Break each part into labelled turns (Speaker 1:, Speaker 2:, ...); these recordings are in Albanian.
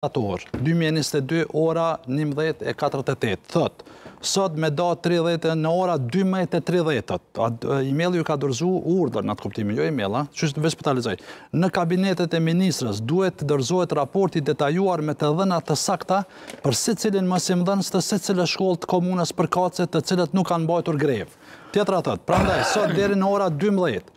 Speaker 1: Dhjetor, dy mijë e njëzet e dy, ora njëmbëdhjetë e katërdhjetë e tetë, thotë, Sot me datë tridhjetë në ora dymbëdhjetë e tridhjetë, emaili ju ka dërgu urdhër në atë kuptimin, jo email, a, kështu që veç po ta lexoj. Në kabinetin e ministres duhet të dorëzohet raport i detajuar me të dhëna të sakta për secilin mësimdhënës të secilës shkollë të komunës përkatëse të cilët nuk kanë mbajtur grevë. Tjetra thotë, prandaj sot deri në ora dymbëdhjetë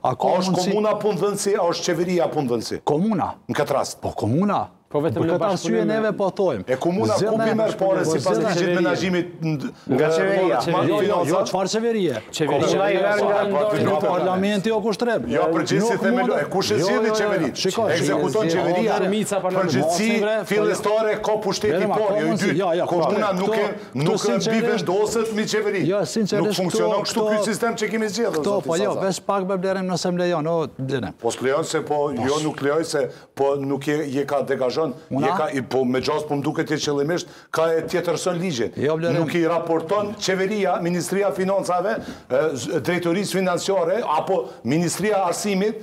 Speaker 1: A
Speaker 2: është komuna punëdhënësi, a është qeveria punëdhënësi?
Speaker 1: Komuna.
Speaker 2: Në këtë rast?
Speaker 1: Po komuna.
Speaker 3: Po vetëm në bashkëpunim me...
Speaker 1: neve po thojmë.
Speaker 2: E komuna ku po i merr paret
Speaker 1: sipas
Speaker 2: ligjit menaxhimit...
Speaker 3: Nga qeveria.
Speaker 1: Jo, jo, jo, çfarë
Speaker 3: qeveria?
Speaker 2: Qeveria i merr nga ndonjë.
Speaker 1: Parlamenti, o Kushtrim.
Speaker 2: Jo, përgjegjësi
Speaker 1: themelore,
Speaker 2: e kush e zgjedh
Speaker 1: qeverinë?
Speaker 2: Ekzekuton qeveria.
Speaker 1: Përgjegjësi
Speaker 2: fillestare ka pushteti i
Speaker 1: parë,
Speaker 2: jo i
Speaker 1: dytë.
Speaker 2: Komuna nuk e... Nuk
Speaker 1: i
Speaker 2: mbivendoset mbi qeveri.
Speaker 1: Jo, sinqerisht,
Speaker 2: Nuk funksionon kështu ky sistem që kemi
Speaker 1: zgjedhë,
Speaker 2: zoti,
Speaker 1: po, jo,
Speaker 2: Saza.
Speaker 1: Po, jo, veç pak me Blerim nëse më lejon, o, Blerim.
Speaker 2: Po, s'lejoj se, po, jo, nuk lejoj se, po, nuk je ka degazhon, je ka, po, me gjasë, po, më duket je qëllimisht, ka e tjetërson ligjin.
Speaker 1: Jo, Blerim.
Speaker 2: Nuk i raporton qeveria, Ministria e Financave, Drejtorisë Financiare, apo Ministria e
Speaker 1: Arsimit,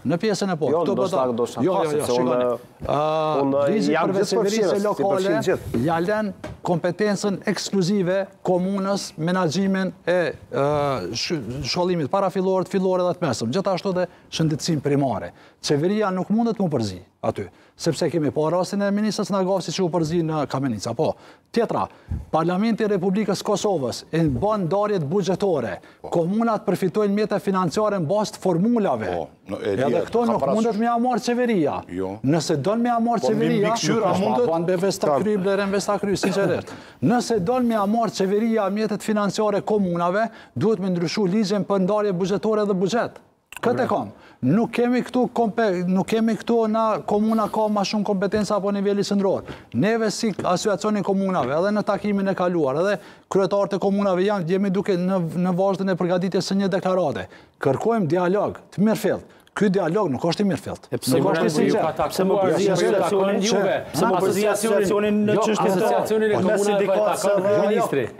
Speaker 1: Në pjesën e poshtme.
Speaker 4: Jo, deshta, deshta.
Speaker 1: Jo, jo, jo, shikoni. Ligji për
Speaker 4: vetëqeverisje
Speaker 1: lokale, ia len kompetencën ekskluzive komunës, menaxhimin e shkollimit parafillor, fillor dhe të mesëm. Gjithashtu dhe shëndetësinë primare. Qeveria nuk mundet m'u përzi aty. Sepse kemi pa rastin e ministres Nagavci që u përzi në Kamenicë, apo? Tjetra, Parlamenti i Republikës së Kosovës i ban ndarjet buxhetore. Po. Komunat përfitojnë mjete financiare në bazë të formulave.
Speaker 2: Po,
Speaker 1: Edhe këto nuk mundet me ia marrë qeveria.
Speaker 2: Jo.
Speaker 1: Nëse don me ia marrë
Speaker 2: po,
Speaker 1: qeveria, nuk bën be veç ta kry, Blerim, veç ta kry, sinqerisht. Nëse don me ia marrë qeveria mjetet financiare komunave, duhet me ndryshu ligjin për ndarje buxhetore dhe buxhet. Këtë e kam. Nuk kemi këtu kompe, nuk kemi këtu na komuna ka ma shumë kompetenca apo niveli qendror. Neve si asociacioni i komunave, edhe në takimin e kaluar, edhe kryetarët e komunave janë jemi duke në në vazhdën e përgatitjes së një deklarate. Kërkojmë dialog të mirëfilltë. Ky dialog nuk është i mirëfilltë.
Speaker 4: E pse
Speaker 1: nuk është i
Speaker 3: jo, sinqertë?
Speaker 4: Pse me përzi asociacionin
Speaker 3: juve?
Speaker 4: Pse me përzi asociacionin në çështje të...
Speaker 3: asociacionin e komunave
Speaker 4: po
Speaker 5: e
Speaker 3: takon
Speaker 1: ministri?